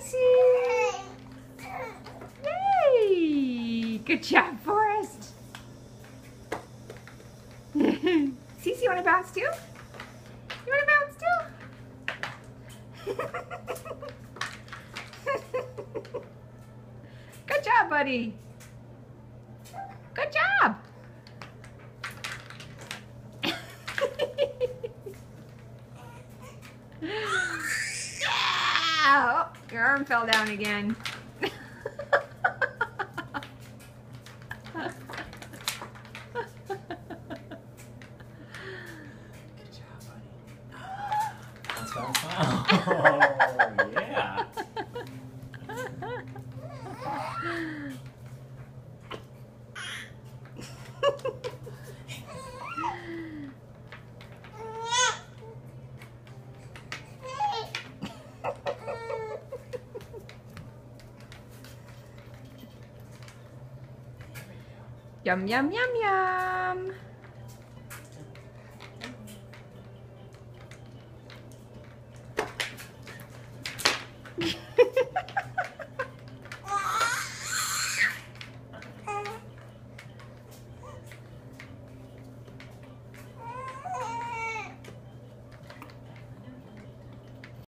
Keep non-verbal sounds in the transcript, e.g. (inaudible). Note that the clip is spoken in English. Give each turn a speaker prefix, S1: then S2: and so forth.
S1: Hey! Yay! Good job, Forrest. (laughs) Cece, you want to bounce too? You want to bounce too? (laughs) Good job, buddy. Good job. Your arm fell down again.
S2: Good job, buddy. Smile, (laughs) smile. Oh, yeah. (laughs)
S1: Yum, yum, yum, yum. Yeah. (laughs)